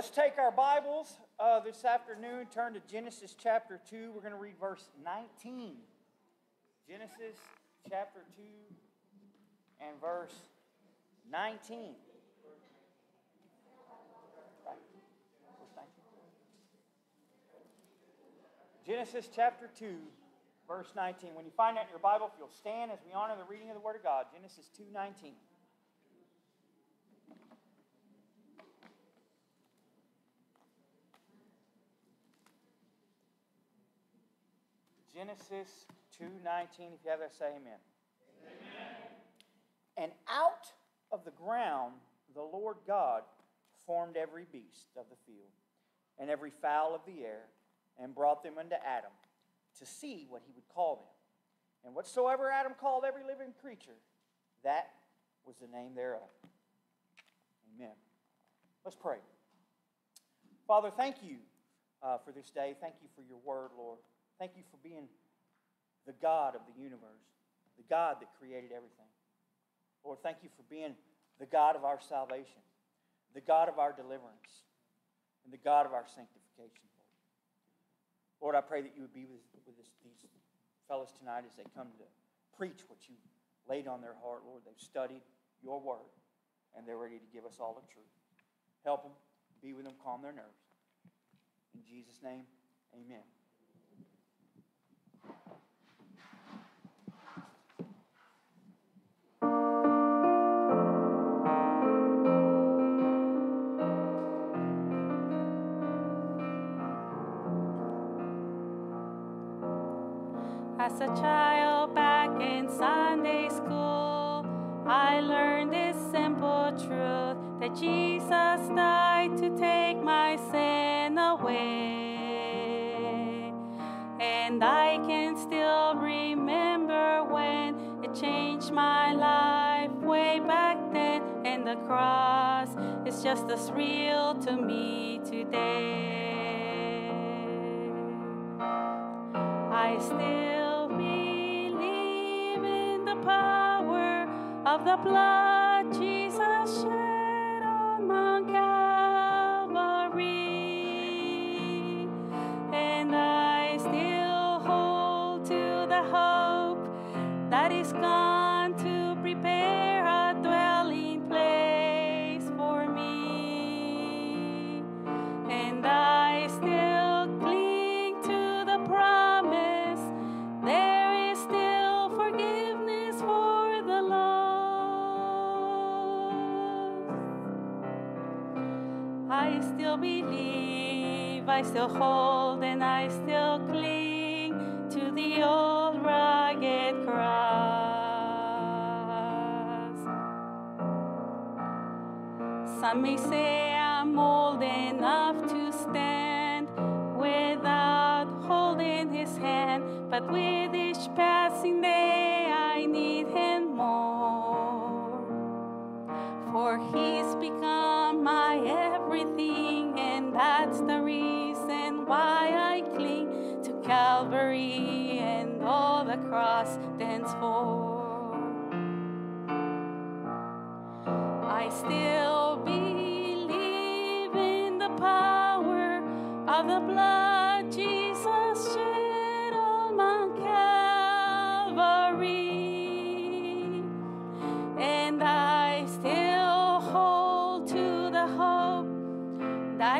Let's take our Bibles uh, this afternoon, turn to Genesis chapter 2. We're going to read verse 19. Genesis chapter 2 and verse 19. Genesis chapter 2, verse 19. When you find that in your Bible, if you'll stand as we honor the reading of the Word of God, Genesis 2 19. Genesis 2:19 if you have that say amen. amen. And out of the ground the Lord God formed every beast of the field and every fowl of the air and brought them unto Adam to see what he would call them. And whatsoever Adam called every living creature, that was the name thereof. Amen. Let's pray. Father, thank you uh, for this day. Thank you for your word, Lord. Thank you for being the God of the universe, the God that created everything. Lord, thank you for being the God of our salvation, the God of our deliverance, and the God of our sanctification. Lord, I pray that you would be with, with this, these fellows tonight as they come to preach what you laid on their heart, Lord. They've studied your word, and they're ready to give us all the truth. Help them, be with them, calm their nerves. In Jesus' name, amen. Child back in Sunday school, I learned this simple truth that Jesus died to take my sin away. And I can still remember when it changed my life way back then, and the cross is just as real to me today. I still of the blood still hold, and I still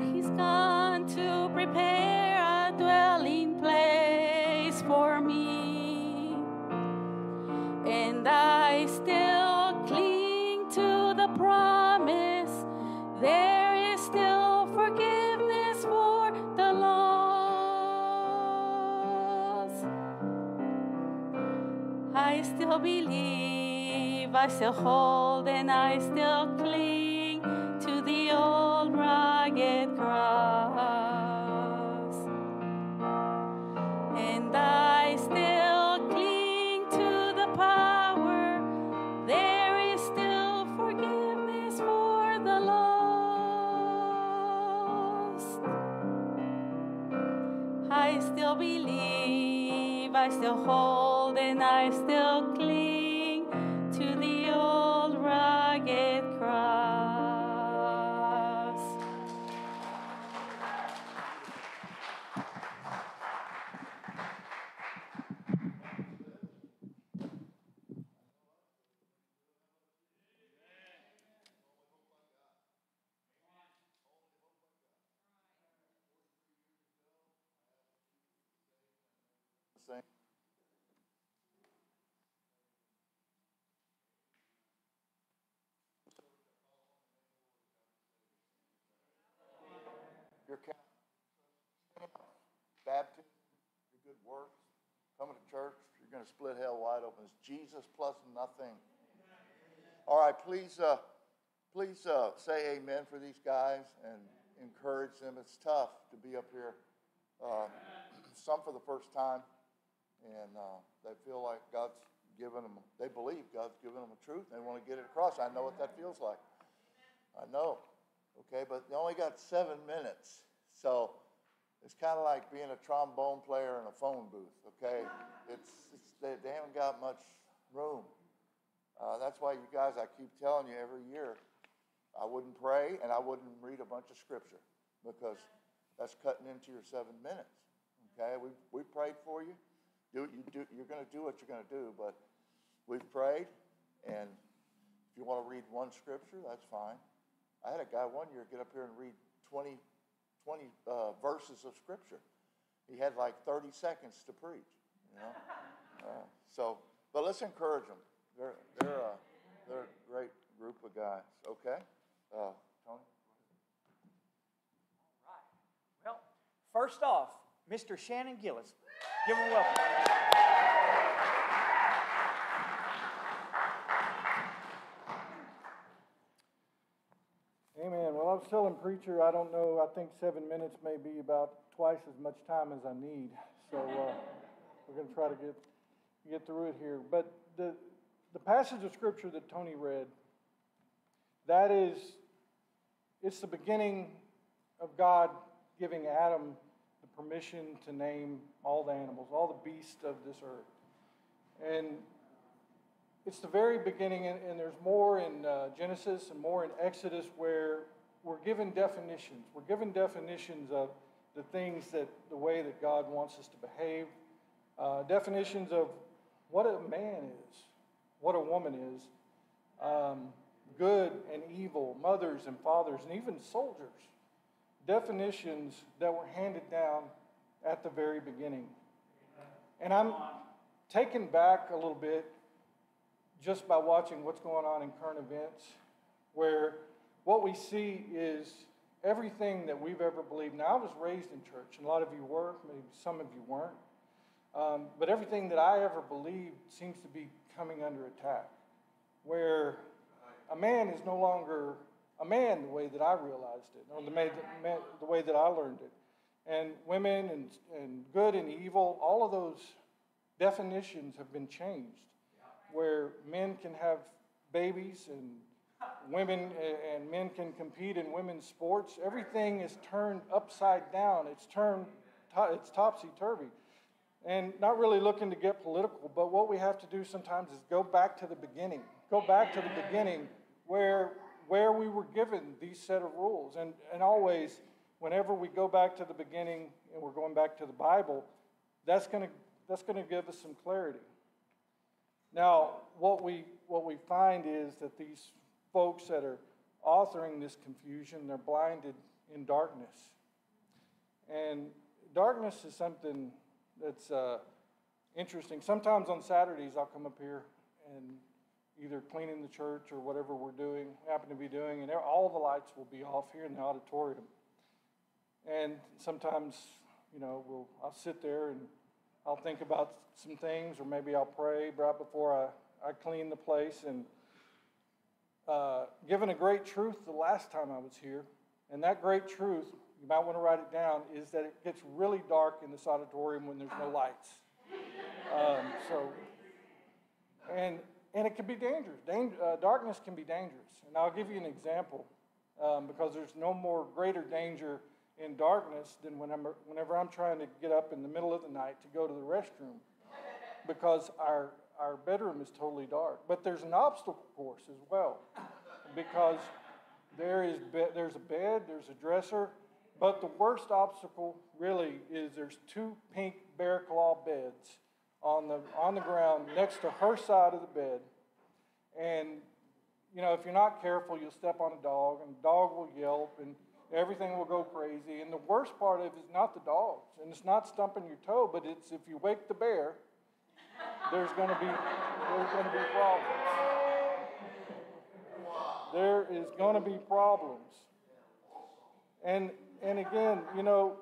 He's gone to prepare a dwelling place for me. And I still cling to the promise there is still forgiveness for the lost. I still believe, I still hold, and I still cling I still cling to the power. There is still forgiveness for the lust I still believe, I still hold, and I still going to split hell wide open. It's Jesus plus nothing. All right, please, uh, please uh, say amen for these guys and encourage them. It's tough to be up here, uh, some for the first time, and uh, they feel like God's given them, they believe God's given them the truth. They want to get it across. I know what that feels like. I know. Okay, but they only got seven minutes. So it's kind of like being a trombone player in a phone booth, okay? It's, it's they, they haven't got much room. Uh, that's why you guys, I keep telling you every year, I wouldn't pray and I wouldn't read a bunch of scripture because that's cutting into your seven minutes. Okay, we we prayed for you. Do you do? You're going to do what you're going to do, but we've prayed, and if you want to read one scripture, that's fine. I had a guy one year get up here and read 20, 20 uh, verses of scripture. He had like 30 seconds to preach. You know, uh, so but let's encourage them. They're, they're, a, they're a great group of guys, okay? Uh, Tony? All right. Well, first off, Mr. Shannon Gillis. Give him a welcome. Amen. Well, I was telling preacher, I don't know, I think seven minutes may be about twice as much time as I need. So uh, we're going to try to get get through it here. But the the passage of scripture that Tony read, that is, it's the beginning of God giving Adam the permission to name all the animals, all the beasts of this earth. And it's the very beginning, and, and there's more in uh, Genesis and more in Exodus where we're given definitions. We're given definitions of the things that, the way that God wants us to behave, uh, definitions of what a man is what a woman is, um, good and evil, mothers and fathers, and even soldiers. Definitions that were handed down at the very beginning. And I'm taken back a little bit just by watching what's going on in current events, where what we see is everything that we've ever believed. Now, I was raised in church, and a lot of you were, maybe some of you weren't. Um, but everything that I ever believed seems to be coming under attack, where a man is no longer a man the way that I realized it, or the, the, the way that I learned it. And women and, and good and evil, all of those definitions have been changed, where men can have babies and women and men can compete in women's sports. Everything is turned upside down. It's turned, it's topsy turvy and not really looking to get political, but what we have to do sometimes is go back to the beginning. Go back to the beginning where, where we were given these set of rules. And, and always, whenever we go back to the beginning and we're going back to the Bible, that's going to that's to give us some clarity. Now, what we, what we find is that these folks that are authoring this confusion, they're blinded in darkness. And darkness is something that's uh, interesting. Sometimes on Saturdays, I'll come up here and either cleaning the church or whatever we're doing, happen to be doing, and all the lights will be off here in the auditorium. And sometimes, you know, we'll, I'll sit there and I'll think about some things, or maybe I'll pray right before I, I clean the place. And uh, given a great truth the last time I was here, and that great truth you might want to write it down, is that it gets really dark in this auditorium when there's no lights. Um, so, and and it can be dangerous. Dang, uh, darkness can be dangerous, and I'll give you an example um, because there's no more greater danger in darkness than whenever, whenever I'm trying to get up in the middle of the night to go to the restroom because our our bedroom is totally dark. But there's an obstacle course as well because there is be- there's a bed, there's a dresser, but the worst obstacle really is there's two pink bear claw beds on the, on the ground next to her side of the bed. And, you know, if you're not careful, you'll step on a dog, and the dog will yelp, and everything will go crazy. And the worst part of it is not the dogs, and it's not stumping your toe, but it's if you wake the bear, there's going to be there's going to be problems. There is going to be problems. And and again, you know,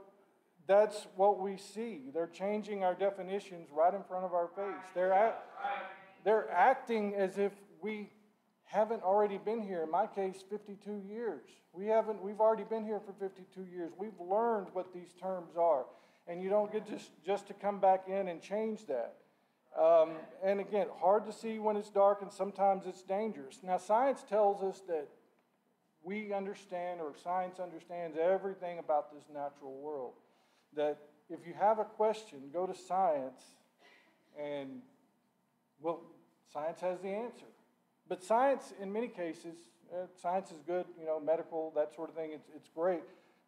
that's what we see. They're changing our definitions right in front of our face. They're they're acting as if we haven't already been here. In my case, 52 years. We haven't. We've already been here for 52 years. We've learned what these terms are, and you don't get just just to come back in and change that. Um, and again, hard to see when it's dark, and sometimes it's dangerous. Now, science tells us that we understand, or science understands everything about this natural world. That if you have a question, go to science, and well, science has the answer. But science, in many cases, uh, science is good, you know, medical, that sort of thing, it's, it's great.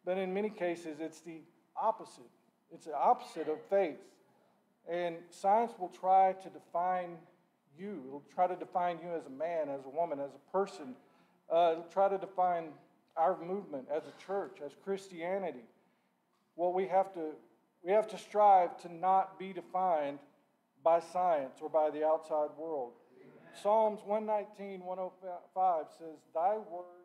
But in many cases, it's the opposite. It's the opposite of faith. And science will try to define you. It'll try to define you as a man, as a woman, as a person. Uh, it'll try to define our movement as a church, as Christianity. Well, we have to we have to strive to not be defined by science or by the outside world. Psalms 119, 105 says, Thy word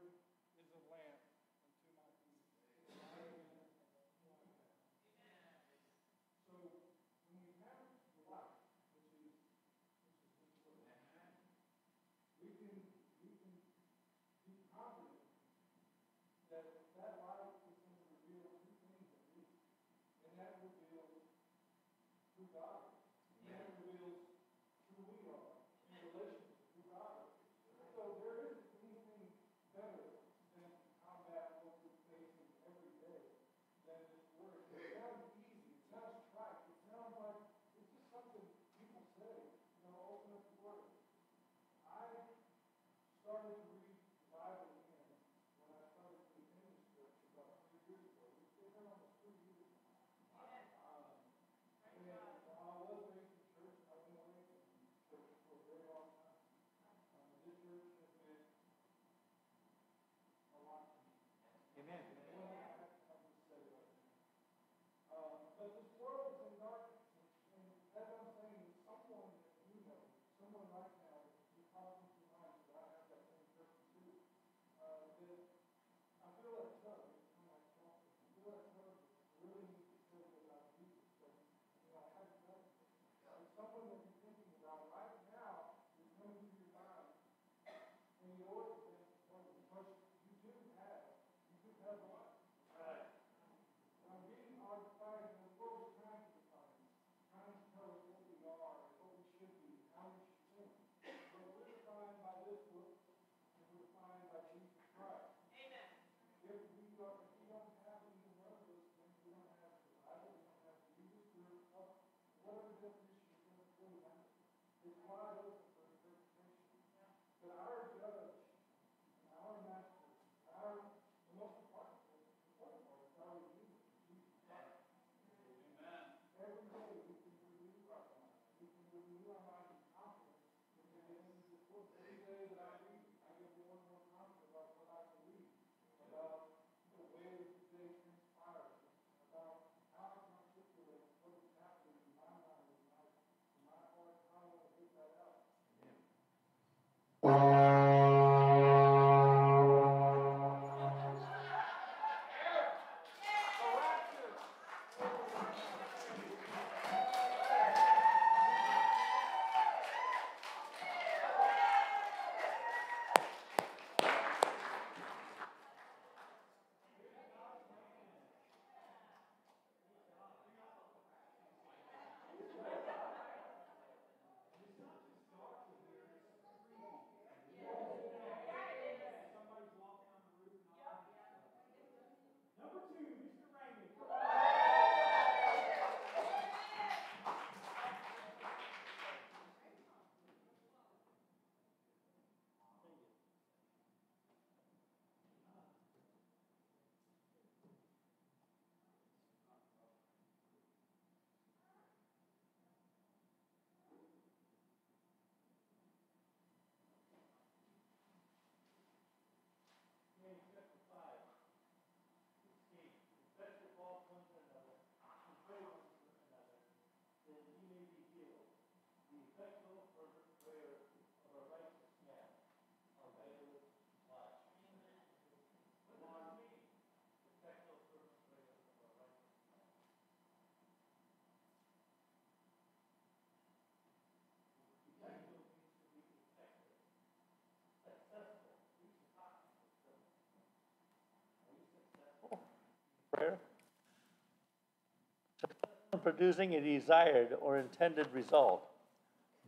Producing a desired or intended result,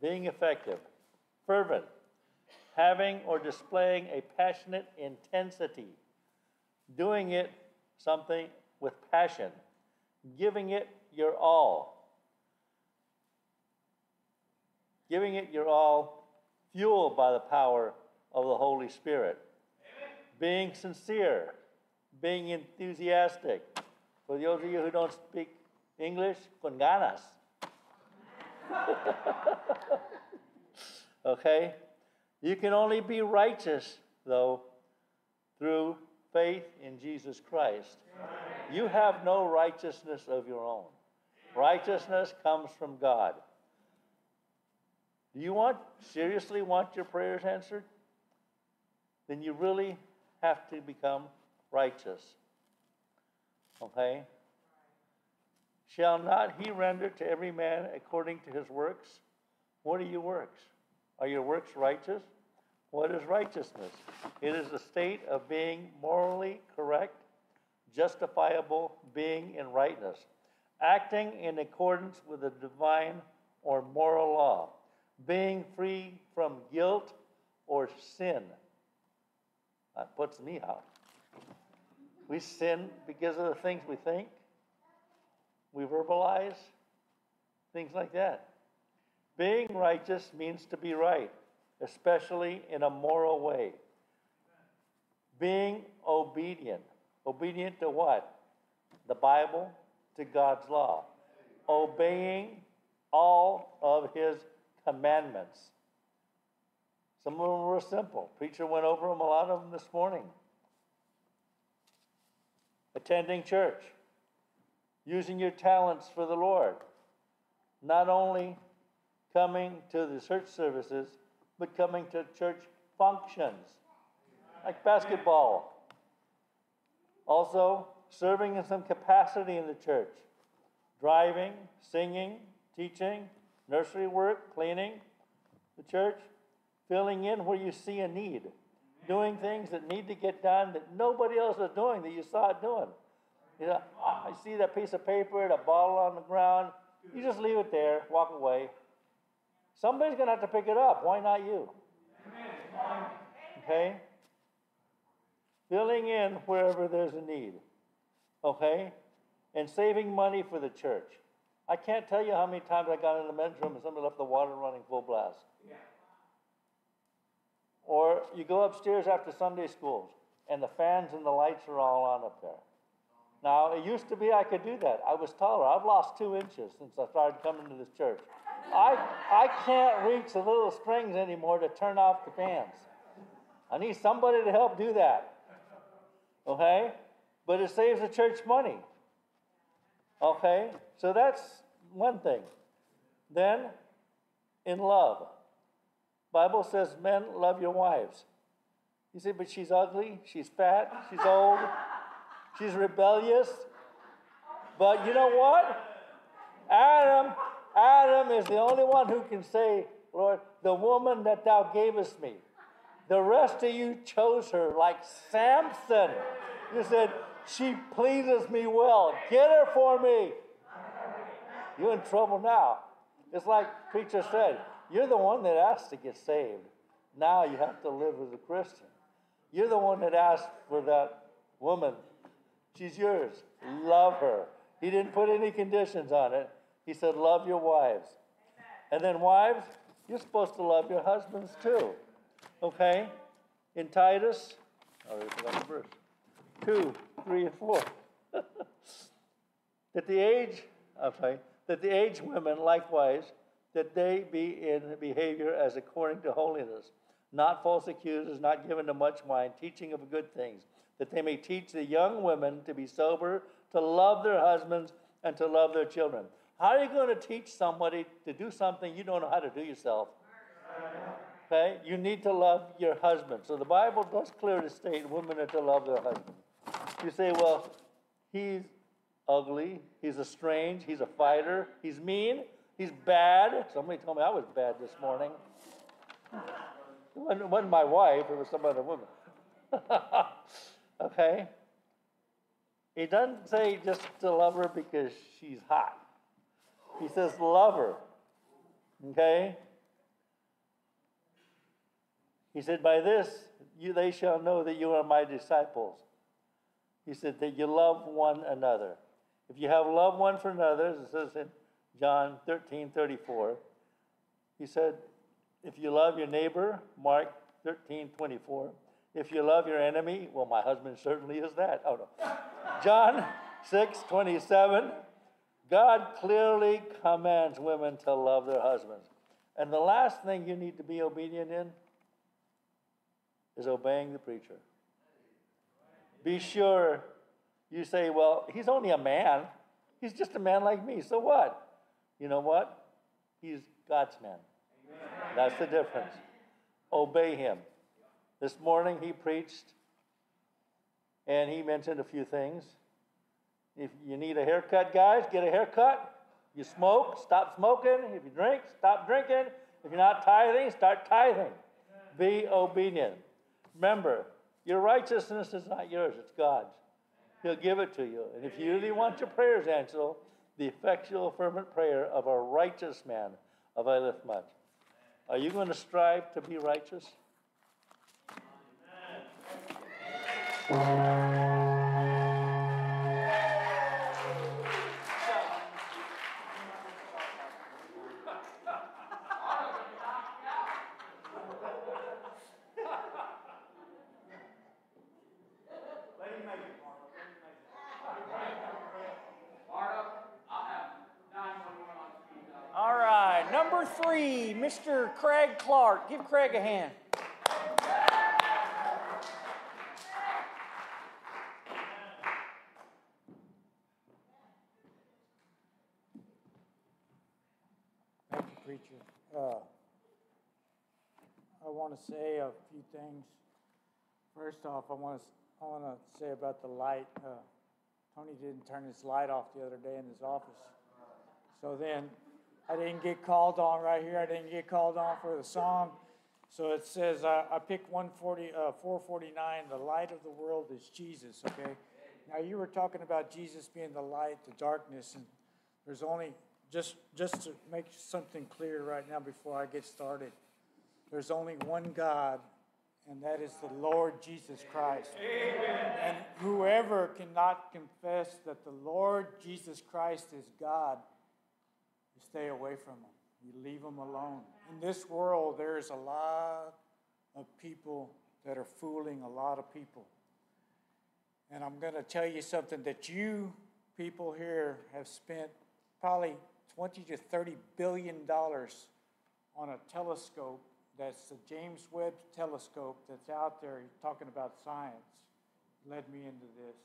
being effective, fervent, having or displaying a passionate intensity, doing it something with passion, giving it your all. Giving it your all, fueled by the power of the Holy Spirit. Being sincere, being enthusiastic. For those of you who don't speak English, con ganas. okay? You can only be righteous, though, through faith in Jesus Christ. You have no righteousness of your own. Righteousness comes from God. Do you want seriously want your prayers answered? Then you really have to become righteous. Okay? Shall not he render to every man according to his works? What are your works? Are your works righteous? What is righteousness? It is the state of being morally correct, justifiable, being in rightness, acting in accordance with the divine or moral law, being free from guilt or sin. That puts me out. We sin because of the things we think, we verbalize, things like that. Being righteous means to be right, especially in a moral way. Being obedient. Obedient to what? The Bible, to God's law. Obeying all of His commandments. Some of them were simple. Preacher went over them, a lot of them this morning. Attending church, using your talents for the Lord, not only coming to the church services, but coming to church functions, like basketball. Also, serving in some capacity in the church, driving, singing, teaching, nursery work, cleaning the church, filling in where you see a need, doing things that need to get done that nobody else is doing that you saw it doing. You know, I see that piece of paper, a bottle on the ground. You just leave it there, walk away. Somebody's going to have to pick it up. Why not you? Okay? Filling in wherever there's a need. Okay? And saving money for the church. I can't tell you how many times I got in the men's room and somebody left the water running full blast. Or you go upstairs after Sunday schools and the fans and the lights are all on up there. Now, it used to be I could do that. I was taller. I've lost two inches since I started coming to this church. I, I can't reach the little strings anymore to turn off the fans. I need somebody to help do that. Okay? But it saves the church money. Okay? So that's one thing. Then, in love. Bible says, men, love your wives. You say, but she's ugly, she's fat, she's old, she's rebellious. But you know what? Adam, Adam is the only one who can say, Lord, the woman that thou gavest me. The rest of you chose her like Samson. You said, she pleases me well. Get her for me. You're in trouble now. It's like preacher said, you're the one that asked to get saved. Now you have to live as a Christian. You're the one that asked for that woman. She's yours. Love her. He didn't put any conditions on it. He said, Love your wives. And then, wives, you're supposed to love your husbands too. Okay? In Titus, I already forgot the verse. Two, three, and four. that the age, I'm sorry, that the aged women likewise that they be in behavior as according to holiness, not false accusers, not given to much wine, teaching of good things, that they may teach the young women to be sober, to love their husbands, and to love their children. How are you going to teach somebody to do something you don't know how to do yourself? Okay? You need to love your husband. So the Bible does clearly state women are to love their husband. You say, well, he's ugly, he's a strange, he's a fighter, he's mean. He's bad. Somebody told me I was bad this morning. It wasn't, it wasn't my wife, it was some other woman. okay? He doesn't say just to love her because she's hot. He says, love her. Okay? He said, By this you, they shall know that you are my disciples. He said, That you love one another. If you have love one for another, as it says in John 13 34, he said, If you love your neighbor, Mark 13 24, if you love your enemy, well, my husband certainly is that. Oh, no. John 6 27, God clearly commands women to love their husbands. And the last thing you need to be obedient in is obeying the preacher. Be sure you say, well, he's only a man. He's just a man like me. So what? You know what? He's God's man. Amen. That's the difference. Obey him. This morning he preached and he mentioned a few things. If you need a haircut, guys, get a haircut. You smoke, stop smoking. If you drink, stop drinking. If you're not tithing, start tithing. Be obedient. Remember, your righteousness is not yours, it's God's. He'll give it to you. And if you really want your prayers answered, the effectual, fervent prayer of a righteous man availeth much. Are you going to strive to be righteous? Amen. Mr. Craig Clark. Give Craig a hand. Thank you, preacher. Uh, I want to say a few things. First off, I want to I want to say about the light. Uh, Tony didn't turn his light off the other day in his office. So then I didn't get called on right here. I didn't get called on for the song. So it says, uh, I picked 140, uh, 449, the light of the world is Jesus, okay? Now you were talking about Jesus being the light, the darkness, and there's only, just, just to make something clear right now before I get started, there's only one God, and that is the Lord Jesus Christ. Amen. And whoever cannot confess that the Lord Jesus Christ is God, you stay away from them. You leave them alone. In this world, there's a lot of people that are fooling a lot of people. And I'm going to tell you something that you people here have spent probably 20 to 30 billion dollars on a telescope that's the James Webb telescope that's out there talking about science led me into this.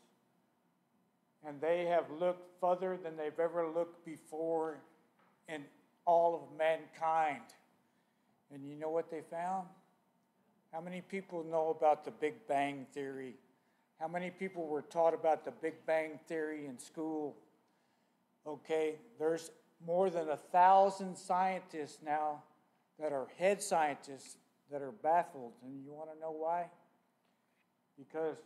And they have looked further than they've ever looked before in all of mankind. And you know what they found? How many people know about the Big Bang Theory? How many people were taught about the Big Bang Theory in school? Okay, there's more than a thousand scientists now that are head scientists that are baffled. And you want to know why? Because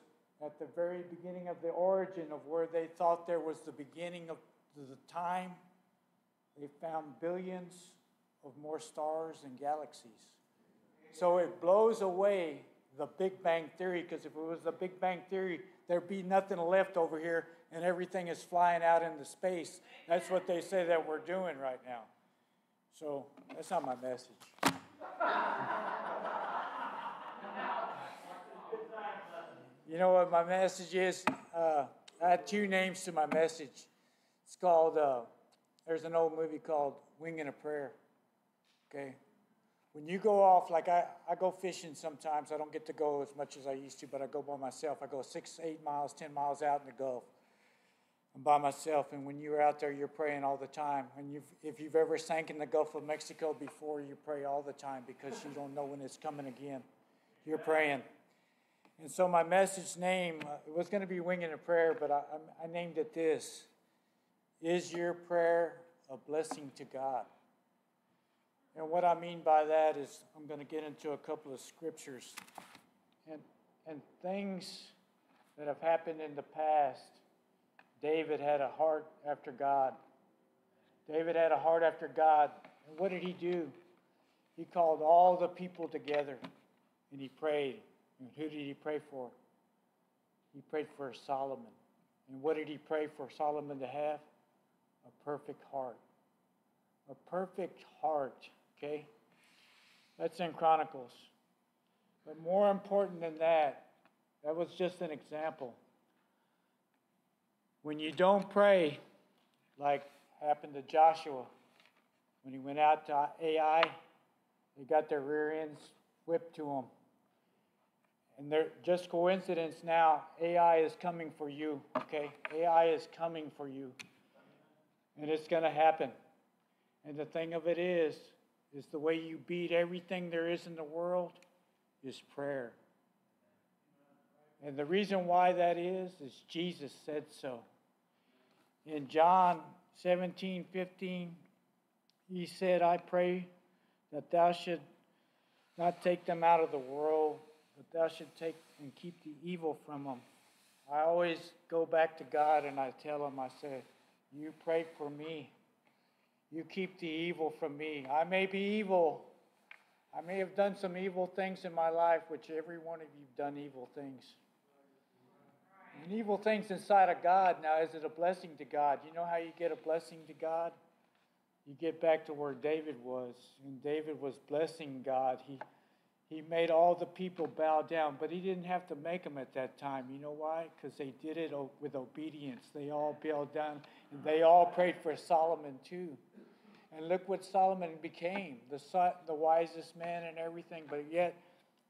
at the very beginning of the origin of where they thought there was the beginning of the time, they found billions of more stars and galaxies. So it blows away the Big Bang Theory because if it was the Big Bang Theory, there'd be nothing left over here and everything is flying out into space. That's what they say that we're doing right now. So that's not my message. you know what my message is? Uh, I had two names to my message. It's called uh, there's an old movie called Winging a Prayer. Okay? When you go off, like I, I go fishing sometimes. I don't get to go as much as I used to, but I go by myself. I go six, eight miles, 10 miles out in the Gulf. I'm by myself. And when you're out there, you're praying all the time. And you've, if you've ever sank in the Gulf of Mexico before, you pray all the time because you don't know when it's coming again. You're praying. And so my message name, uh, it was going to be Winging a Prayer, but I, I named it this is your prayer a blessing to God? And what I mean by that is, I'm going to get into a couple of scriptures and, and things that have happened in the past David had a heart after God. David had a heart after God. And what did he do? He called all the people together and he prayed. And who did he pray for? He prayed for Solomon. And what did he pray for Solomon to have? A perfect heart. A perfect heart, okay? That's in Chronicles. But more important than that, that was just an example. When you don't pray, like happened to Joshua, when he went out to Ai, they got their rear ends whipped to them. And they're just coincidence now, Ai is coming for you, okay? Ai is coming for you. And it's going to happen. And the thing of it is, is the way you beat everything there is in the world is prayer. And the reason why that is, is Jesus said so. In John 17, 15, he said, I pray that thou should not take them out of the world, but thou should take and keep the evil from them. I always go back to God and I tell him, I say, You pray for me. You keep the evil from me. I may be evil. I may have done some evil things in my life, which every one of you have done evil things. And evil things inside of God. Now, is it a blessing to God? You know how you get a blessing to God? You get back to where David was. And David was blessing God. He, he made all the people bow down, but he didn't have to make them at that time. You know why? Because they did it with obedience. They all bowed down, and they all prayed for Solomon too. And look what Solomon became the, the wisest man and everything. But yet,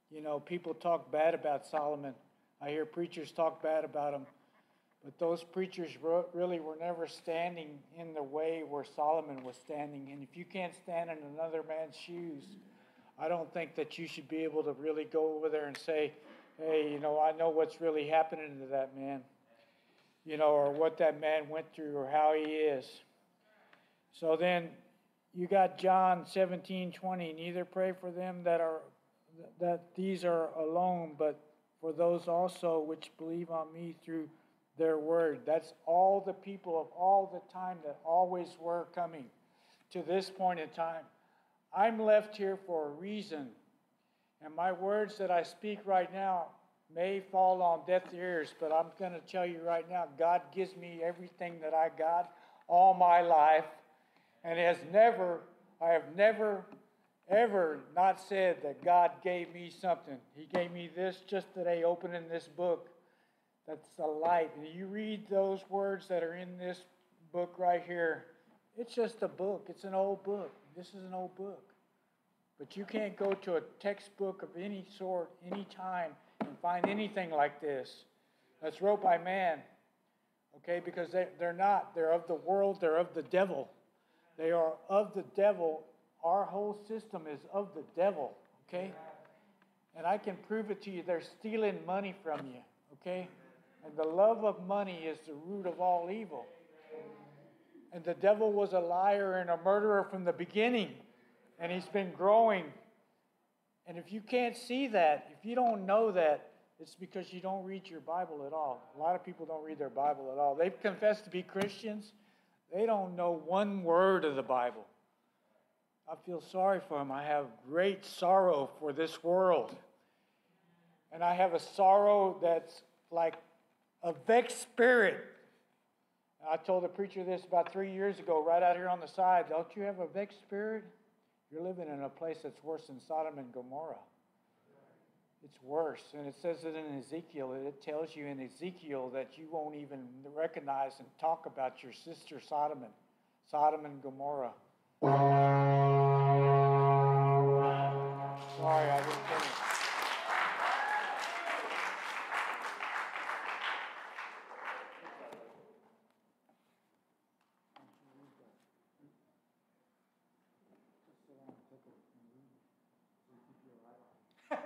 you know, people talk bad about Solomon. I hear preachers talk bad about them, But those preachers really were never standing in the way where Solomon was standing. And if you can't stand in another man's shoes, I don't think that you should be able to really go over there and say, hey, you know, I know what's really happening to that man, you know, or what that man went through or how he is. So then you got John 17, 20. Neither pray for them that are that these are alone, but for those also which believe on me through their word. That's all the people of all the time that always were coming to this point in time. I'm left here for a reason. And my words that I speak right now may fall on deaf ears, but I'm going to tell you right now God gives me everything that I got all my life and has never, I have never, ever not said that God gave me something. He gave me this just today, opening this book. That's the light. And you read those words that are in this book right here. It's just a book. It's an old book. This is an old book. But you can't go to a textbook of any sort, any time, and find anything like this that's wrote by man. Okay, because they, they're not. They're of the world, they're of the devil. They are of the devil. Our whole system is of the devil. Okay? And I can prove it to you. They're stealing money from you. Okay? And the love of money is the root of all evil. And the devil was a liar and a murderer from the beginning. And he's been growing. And if you can't see that, if you don't know that, it's because you don't read your Bible at all. A lot of people don't read their Bible at all. They confess to be Christians, they don't know one word of the Bible. I feel sorry for them. I have great sorrow for this world. And I have a sorrow that's like a vexed spirit. I told a preacher this about three years ago, right out here on the side. Don't you have a vexed spirit? You're living in a place that's worse than Sodom and Gomorrah. It's worse. And it says it in Ezekiel. It tells you in Ezekiel that you won't even recognize and talk about your sister Sodom and Sodom and Gomorrah. Sorry, I didn't finish.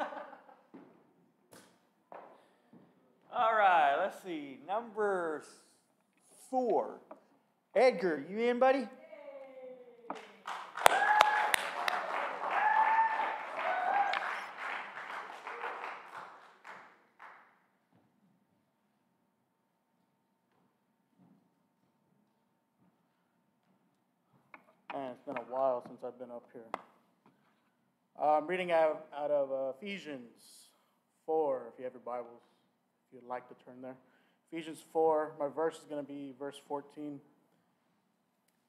All right, let's see. Number four. Edgar, you in, buddy? been up here. Uh, I'm reading out, out of uh, Ephesians 4, if you have your Bibles, if you'd like to turn there. Ephesians 4, my verse is going to be verse 14.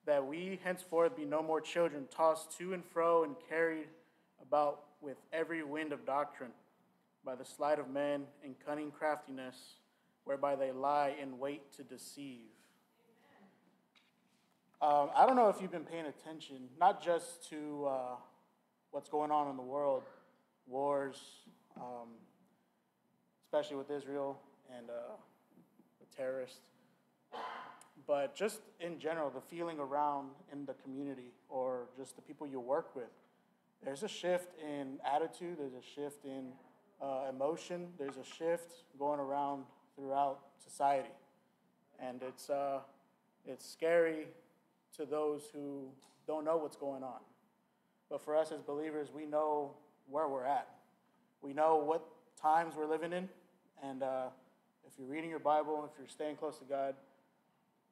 That we henceforth be no more children, tossed to and fro and carried about with every wind of doctrine, by the sleight of men and cunning craftiness, whereby they lie in wait to deceive. Um, I don't know if you've been paying attention, not just to uh, what's going on in the world, wars, um, especially with Israel and uh, the terrorists, but just in general, the feeling around in the community or just the people you work with. There's a shift in attitude, there's a shift in uh, emotion, there's a shift going around throughout society. And it's, uh, it's scary to those who don't know what's going on. But for us as believers, we know where we're at. We know what times we're living in. And uh, if you're reading your Bible, if you're staying close to God,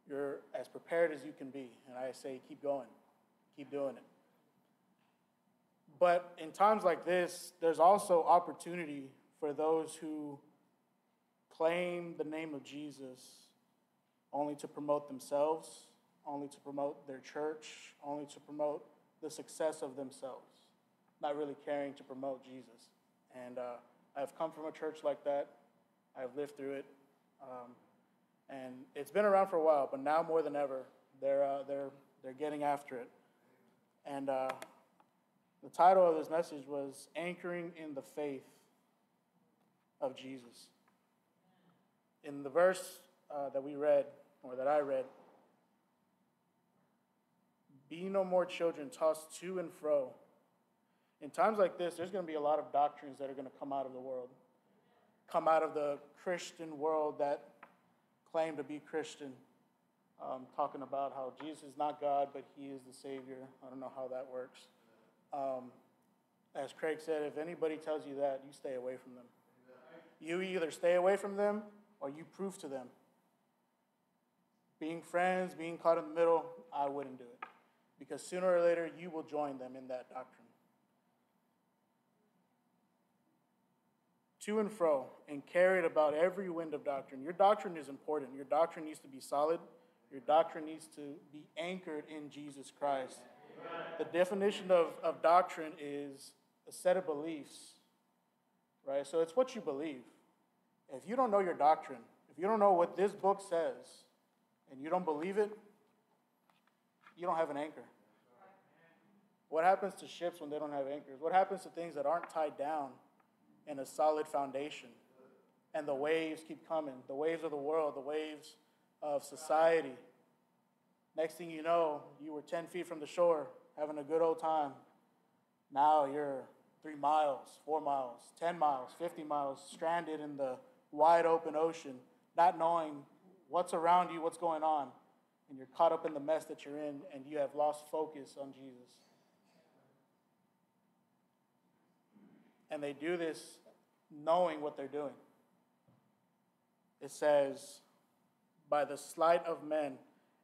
you're as prepared as you can be. And I say, keep going, keep doing it. But in times like this, there's also opportunity for those who claim the name of Jesus only to promote themselves only to promote their church, only to promote the success of themselves, not really caring to promote Jesus. And uh, I've come from a church like that. I've lived through it. Um, and it's been around for a while, but now more than ever, they're, uh, they're, they're getting after it. And uh, the title of this message was Anchoring in the Faith of Jesus. In the verse uh, that we read, or that I read, be no more children tossed to and fro. In times like this, there's going to be a lot of doctrines that are going to come out of the world, come out of the Christian world that claim to be Christian, um, talking about how Jesus is not God, but He is the Savior. I don't know how that works. Um, as Craig said, if anybody tells you that, you stay away from them. You either stay away from them or you prove to them. Being friends, being caught in the middle, I wouldn't do it because sooner or later you will join them in that doctrine. To and fro, and carried about every wind of doctrine. Your doctrine is important. Your doctrine needs to be solid. Your doctrine needs to be anchored in Jesus Christ. Amen. The definition of, of doctrine is a set of beliefs, right? So it's what you believe. If you don't know your doctrine, if you don't know what this book says, and you don't believe it, you don't have an anchor. What happens to ships when they don't have anchors? What happens to things that aren't tied down in a solid foundation? And the waves keep coming the waves of the world, the waves of society. Next thing you know, you were 10 feet from the shore having a good old time. Now you're three miles, four miles, 10 miles, 50 miles, stranded in the wide open ocean, not knowing what's around you, what's going on and you're caught up in the mess that you're in and you have lost focus on Jesus. And they do this knowing what they're doing. It says, by the sleight of men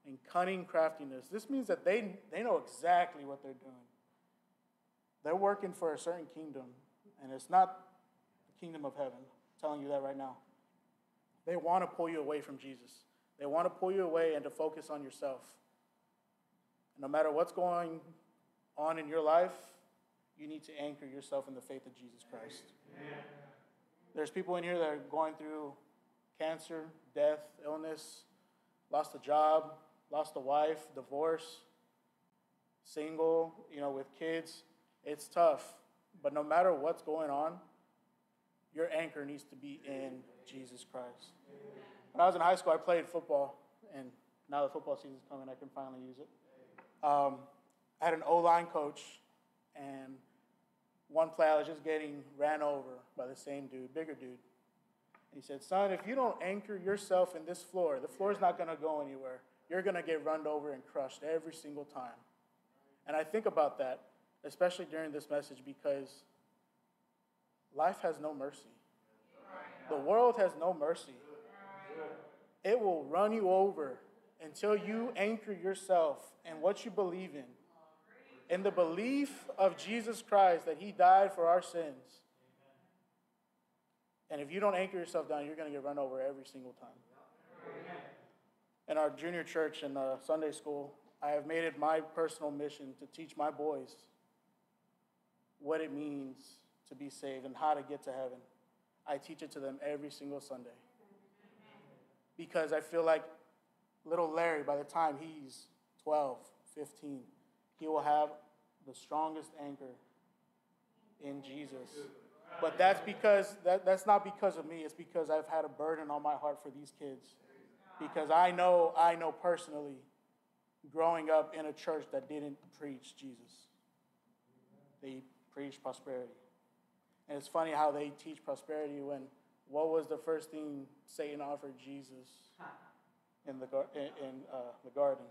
and cunning craftiness. This means that they, they know exactly what they're doing. They're working for a certain kingdom, and it's not the kingdom of heaven. I'm telling you that right now. They want to pull you away from Jesus. They want to pull you away and to focus on yourself. And no matter what's going on in your life, you need to anchor yourself in the faith of Jesus Christ. Amen. There's people in here that are going through cancer, death, illness, lost a job, lost a wife, divorce, single, you know, with kids. It's tough. But no matter what's going on, your anchor needs to be in Jesus Christ. Amen. When I was in high school, I played football, and now the football season's coming, I can finally use it. Um, I had an O line coach, and one play I was just getting ran over by the same dude, bigger dude. he said, Son, if you don't anchor yourself in this floor, the floor is not going to go anywhere. You're going to get run over and crushed every single time. And I think about that, especially during this message, because life has no mercy. The world has no mercy. It will run you over until you anchor yourself in what you believe in. in the belief of Jesus Christ that he died for our sins. And if you don't anchor yourself down, you're going to get run over every single time. In our junior church and uh, Sunday school, I have made it my personal mission to teach my boys what it means to be saved and how to get to heaven. I teach it to them every single Sunday. Because I feel like little Larry, by the time he's 12, 15, he will have the strongest anchor in Jesus. But that's because that, that's not because of me. It's because I've had a burden on my heart for these kids. Because I know I know personally growing up in a church that didn't preach Jesus. They preached prosperity. And it's funny how they teach prosperity when what was the first thing Satan offered Jesus in the, in, in uh, the garden?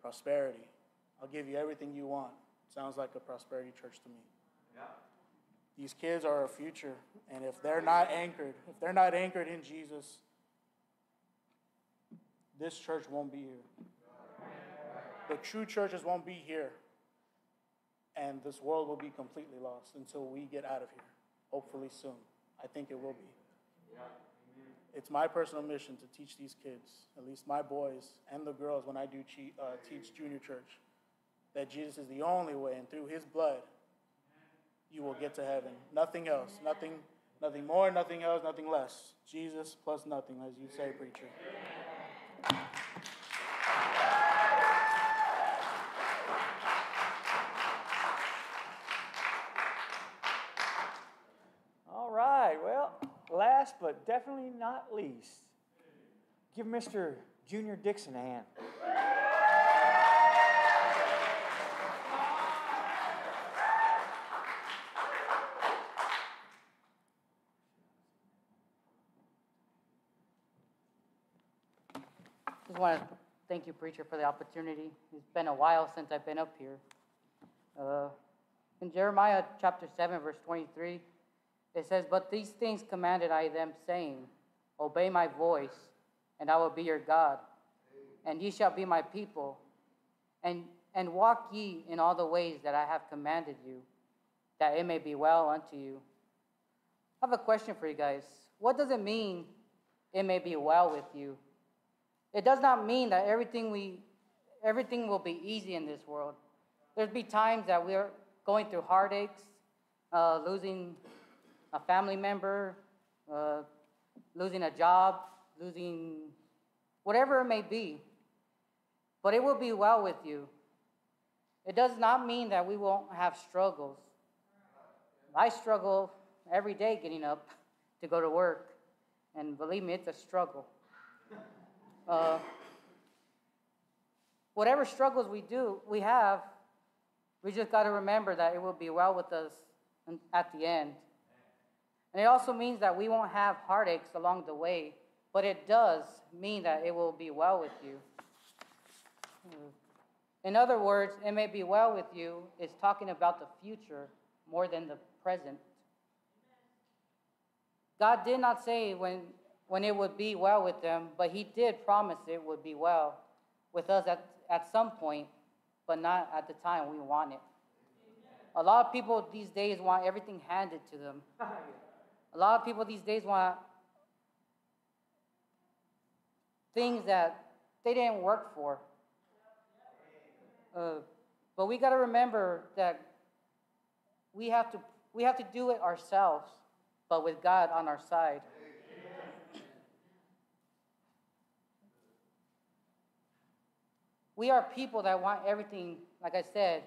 Prosperity. I'll give you everything you want. Sounds like a prosperity church to me. These kids are our future, and if they're not anchored, if they're not anchored in Jesus, this church won't be here. The true churches won't be here, and this world will be completely lost until we get out of here. Hopefully soon. I think it will be. It's my personal mission to teach these kids, at least my boys and the girls, when I do uh, teach junior church, that Jesus is the only way, and through His blood, you will get to heaven. Nothing else. Nothing. Nothing more. Nothing else. Nothing less. Jesus plus nothing, as you say, preacher. All right, well, last but definitely not least, give Mr. Junior Dixon a hand. Just want to thank you, preacher, for the opportunity. It's been a while since I've been up here. Uh, in Jeremiah chapter 7, verse 23, it says, But these things commanded I them, saying, Obey my voice, and I will be your God, and ye shall be my people, and, and walk ye in all the ways that I have commanded you, that it may be well unto you. I have a question for you guys. What does it mean, it may be well with you? It does not mean that everything we everything will be easy in this world. There'll be times that we're going through heartaches, uh, losing a family member, uh, losing a job, losing whatever it may be. But it will be well with you. It does not mean that we won't have struggles. I struggle every day getting up to go to work, and believe me, it's a struggle. Uh, whatever struggles we do, we have, we just got to remember that it will be well with us at the end. And it also means that we won't have heartaches along the way, but it does mean that it will be well with you. In other words, it may be well with you is talking about the future more than the present. God did not say when when it would be well with them, but he did promise it would be well with us at, at some point, but not at the time we want it. A lot of people these days want everything handed to them. A lot of people these days want things that they didn't work for. Uh, but we got to remember that we have to we have to do it ourselves, but with God on our side. We are people that want everything, like I said,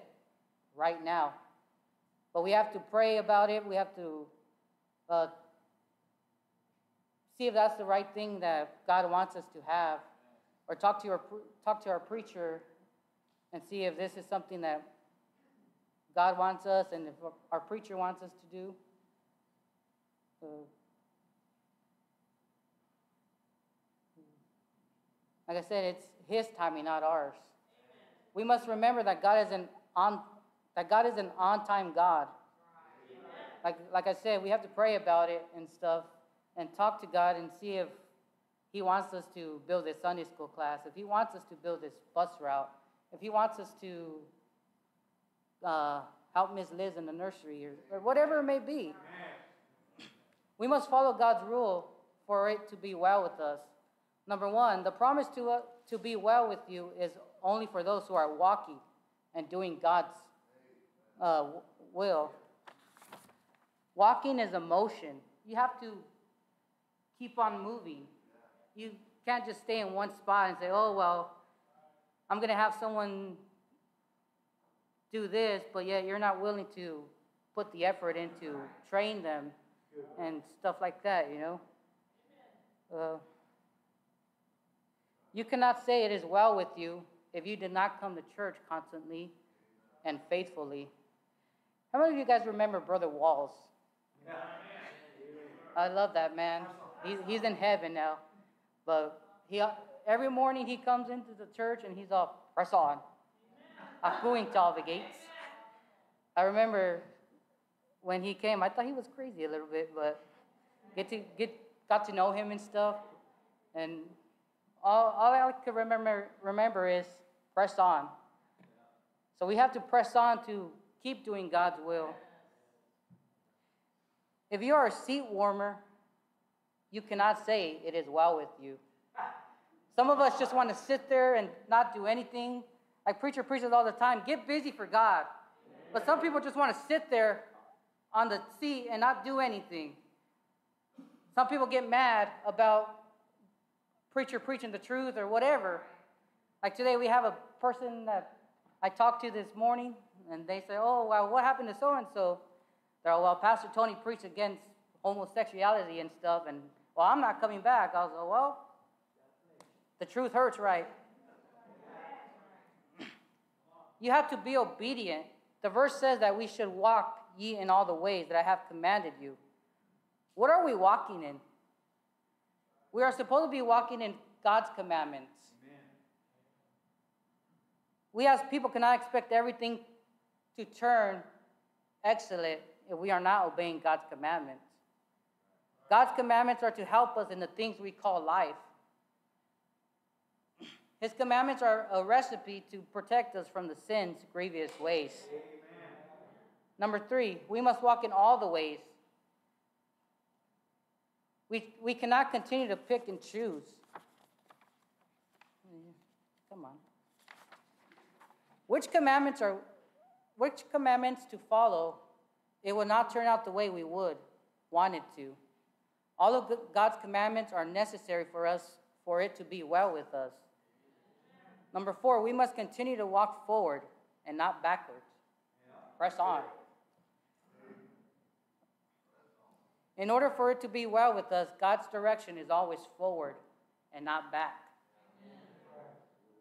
right now. But we have to pray about it. We have to see if that's the right thing that God wants us to have, or talk to our talk to our preacher and see if this is something that God wants us and if our preacher wants us to do. Uh, like I said, it's His timing, not ours. We must remember that God is an on that God is an on-time God. Like, like I said, we have to pray about it and stuff and talk to God and see if He wants us to build this Sunday school class, if He wants us to build this bus route, if He wants us to uh, help Miss Liz in the nursery or, or whatever it may be. We must follow God's rule for it to be well with us. Number one, the promise to, uh, to be well with you is only for those who are walking and doing God's uh, will. Walking is a motion. You have to keep on moving. You can't just stay in one spot and say, oh, well, I'm going to have someone do this, but yet you're not willing to put the effort into train them and stuff like that, you know? Uh, you cannot say it is well with you if you did not come to church constantly and faithfully. How many of you guys remember Brother Walls? I love that man. He's, he's in heaven now. But he, every morning he comes into the church and he's all, press on. I'm going to all the gates. I remember when he came, I thought he was crazy a little bit, but get to get got to know him and stuff. And all, all I could remember remember is press on. So we have to press on to keep doing God's will. If you are a seat warmer, you cannot say it is well with you. Some of us just want to sit there and not do anything. Like preacher preaches all the time, get busy for God. But some people just want to sit there on the seat and not do anything. Some people get mad about preacher preaching the truth or whatever. Like today, we have a person that I talked to this morning, and they say, Oh, well, what happened to so and so? They're, well, Pastor Tony preached against homosexuality and stuff, and well, I'm not coming back. I was like, Well, the truth hurts, right? You have to be obedient. The verse says that we should walk ye in all the ways that I have commanded you. What are we walking in? We are supposed to be walking in God's commandments. Amen. We as people cannot expect everything to turn excellent if we are not obeying God's commandments. God's commandments are to help us in the things we call life. His commandments are a recipe to protect us from the sin's grievous ways. Amen. Number three, we must walk in all the ways. We, we cannot continue to pick and choose. Come on. Which commandments are which commandments to follow? It will not turn out the way we would want it to. All of God's commandments are necessary for us for it to be well with us. Number four, we must continue to walk forward and not backwards. Press on. In order for it to be well with us, God's direction is always forward and not back.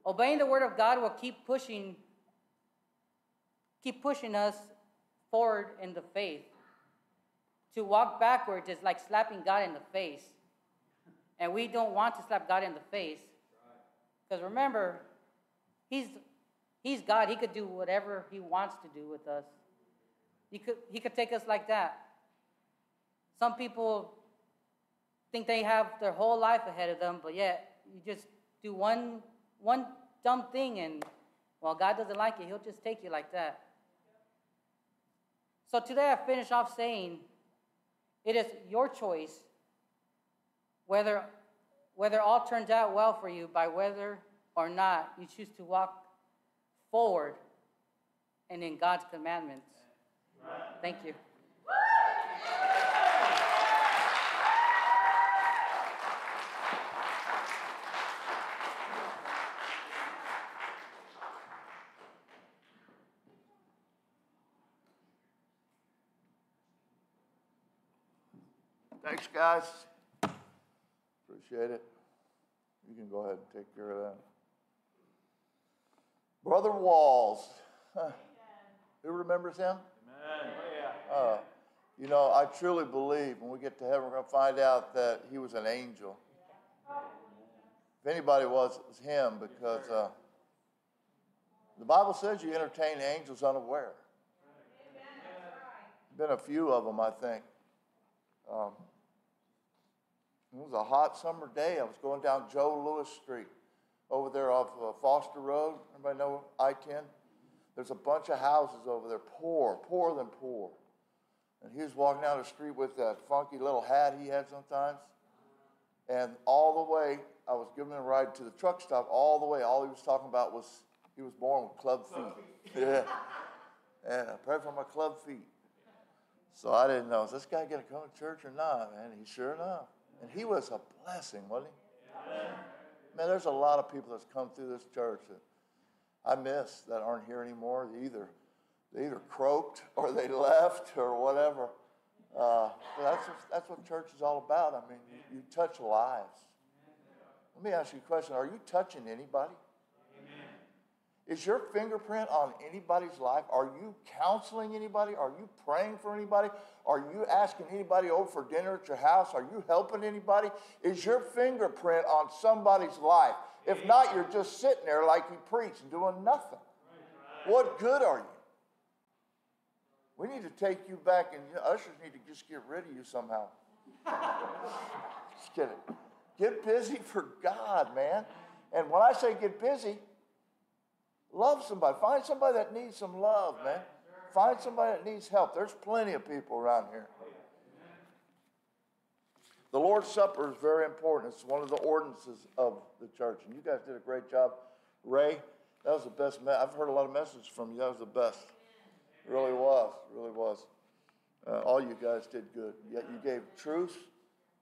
Obeying the word of God will keep pushing keep pushing us forward in the faith. To walk backwards is like slapping God in the face. And we don't want to slap God in the face. Because remember, he's, he's God. He could do whatever He wants to do with us. He could, he could take us like that. Some people think they have their whole life ahead of them, but yet you just do one, one dumb thing and, well, God doesn't like it. He'll just take you like that. So today I finish off saying it is your choice whether, whether all turns out well for you by whether or not you choose to walk forward and in God's commandments. Thank you. Thanks, guys. Appreciate it. You can go ahead and take care of that. Brother Walls. Huh. Who remembers him? Amen. Uh, you know, I truly believe when we get to heaven, we're going to find out that he was an angel. If anybody was, it was him because uh, the Bible says you entertain angels unaware. Been a few of them, I think. Um, it was a hot summer day. I was going down Joe Lewis Street over there off uh, Foster Road. Everybody know I 10? There's a bunch of houses over there, poor, poorer than poor. And he was walking down the street with that funky little hat he had sometimes. And all the way, I was giving him a ride to the truck stop. All the way, all he was talking about was he was born with club feet. yeah. And I pray for my club feet. So I didn't know, is this guy going to come to church or not, man? He sure enough. And he was a blessing, wasn't he? Man, there's a lot of people that's come through this church that I miss that aren't here anymore. They either, they either croaked or they left or whatever. Uh, that's, what, that's what church is all about. I mean, you, you touch lives. Let me ask you a question Are you touching anybody? Is your fingerprint on anybody's life? Are you counseling anybody? Are you praying for anybody? Are you asking anybody over for dinner at your house? Are you helping anybody? Is your fingerprint on somebody's life? If not, you're just sitting there like you preach and doing nothing. What good are you? We need to take you back, and you know, ushers need to just get rid of you somehow. just kidding. Get busy for God, man. And when I say get busy, Love somebody. Find somebody that needs some love, man. Find somebody that needs help. There's plenty of people around here. The Lord's Supper is very important. It's one of the ordinances of the church. And you guys did a great job. Ray, that was the best. Me- I've heard a lot of messages from you. That was the best. Really was. Really was. Uh, all you guys did good. Yet you gave truth.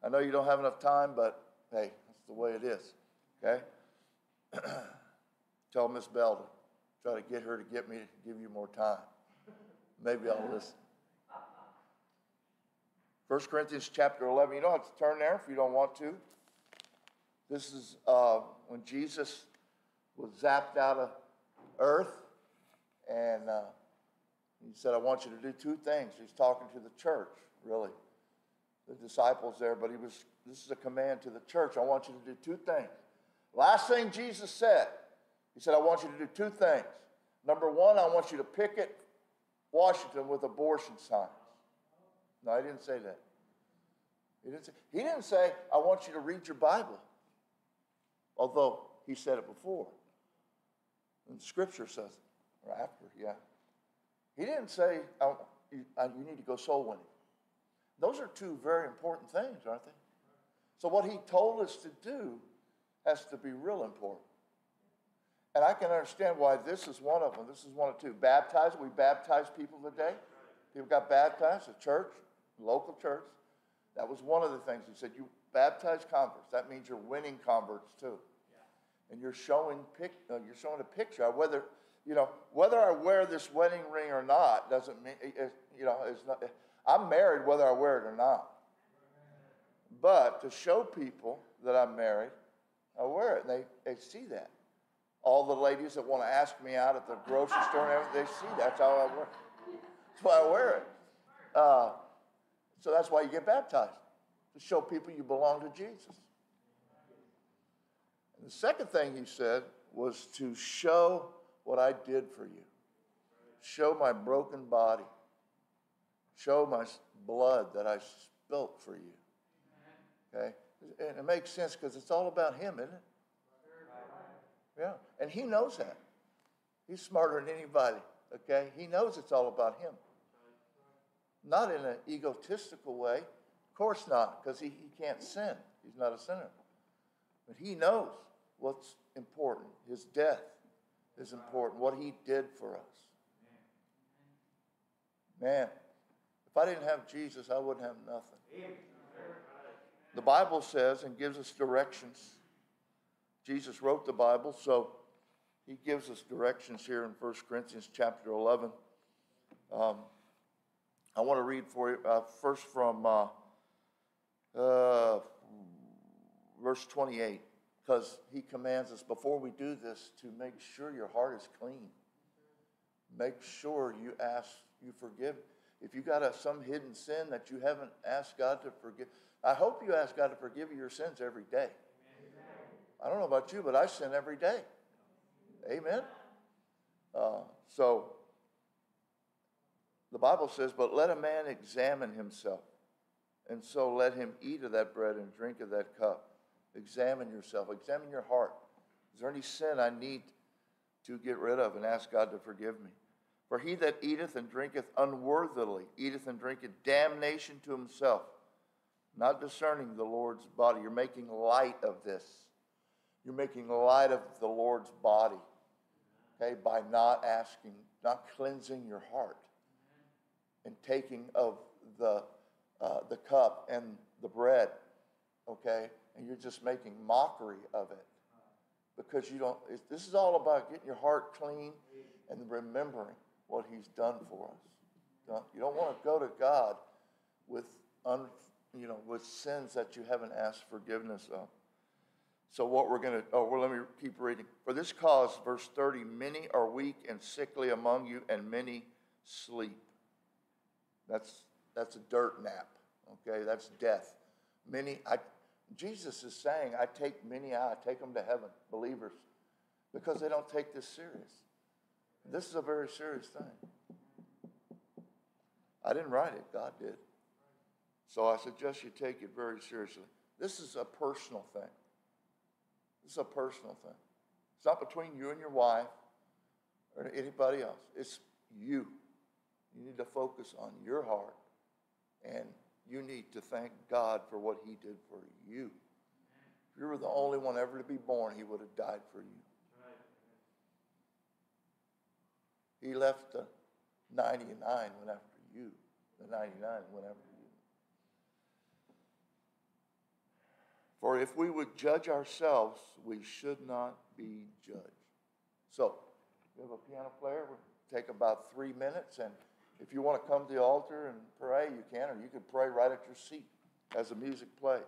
I know you don't have enough time, but hey, that's the way it is. Okay? Tell Miss Belden try to get her to get me to give you more time. Maybe I'll listen. 1 Corinthians chapter 11. You don't have to turn there if you don't want to. This is uh, when Jesus was zapped out of earth, and uh, he said, I want you to do two things. He's talking to the church, really, the disciples there, but he was, this is a command to the church. I want you to do two things. Last thing Jesus said, he said, I want you to do two things. Number one, I want you to picket Washington with abortion signs. No, I didn't say that. He didn't say, he didn't say I want you to read your Bible, although he said it before. And Scripture says it, or after, yeah. He didn't say oh, you, uh, you need to go soul winning. Those are two very important things, aren't they? So, what he told us to do has to be real important. And I can understand why this is one of them. This is one of two. Baptize, we baptize people today. People got baptized at church, local church. That was one of the things he said. You baptize converts. That means you're winning converts too. Yeah. And you're showing pic, uh, you're showing a picture whether you know whether I wear this wedding ring or not doesn't mean you know it's not. I'm married whether I wear it or not. But to show people that I'm married, I wear it, and they, they see that. All the ladies that want to ask me out at the grocery store and everything, they see that's how I wear it. That's why I wear it. Uh, so that's why you get baptized, to show people you belong to Jesus. And the second thing he said was to show what I did for you, show my broken body, show my blood that I spilt for you. Okay? And it makes sense because it's all about him, isn't it? Yeah. And he knows that. He's smarter than anybody, okay? He knows it's all about him. Not in an egotistical way. Of course not, because he, he can't sin. He's not a sinner. But he knows what's important. His death is important, what he did for us. Man, if I didn't have Jesus, I wouldn't have nothing. The Bible says and gives us directions Jesus wrote the Bible, so he gives us directions here in 1 Corinthians chapter 11. Um, I want to read for you uh, first from uh, uh, verse 28, because he commands us before we do this to make sure your heart is clean. Make sure you ask, you forgive. If you got a, some hidden sin that you haven't asked God to forgive, I hope you ask God to forgive you your sins every day. I don't know about you, but I sin every day. Amen? Uh, so, the Bible says, But let a man examine himself, and so let him eat of that bread and drink of that cup. Examine yourself, examine your heart. Is there any sin I need to get rid of and ask God to forgive me? For he that eateth and drinketh unworthily eateth and drinketh damnation to himself, not discerning the Lord's body. You're making light of this. You're making light of the Lord's body, okay, by not asking, not cleansing your heart and taking of the, uh, the cup and the bread, okay, and you're just making mockery of it because you don't, this is all about getting your heart clean and remembering what He's done for us. You don't want to go to God with, un, you know, with sins that you haven't asked forgiveness of. So what we're going to, oh, well, let me keep reading. For this cause, verse 30, many are weak and sickly among you, and many sleep. That's, that's a dirt nap, okay? That's death. Many, I, Jesus is saying, I take many I take them to heaven, believers, because they don't take this serious. This is a very serious thing. I didn't write it, God did. So I suggest you take it very seriously. This is a personal thing. This is a personal thing. It's not between you and your wife or anybody else. It's you. You need to focus on your heart and you need to thank God for what He did for you. If you were the only one ever to be born, He would have died for you. He left the 99 went after you. The 99 went after you. For if we would judge ourselves, we should not be judged. So, we have a piano player. We'll take about three minutes. And if you want to come to the altar and pray, you can, or you can pray right at your seat as the music plays.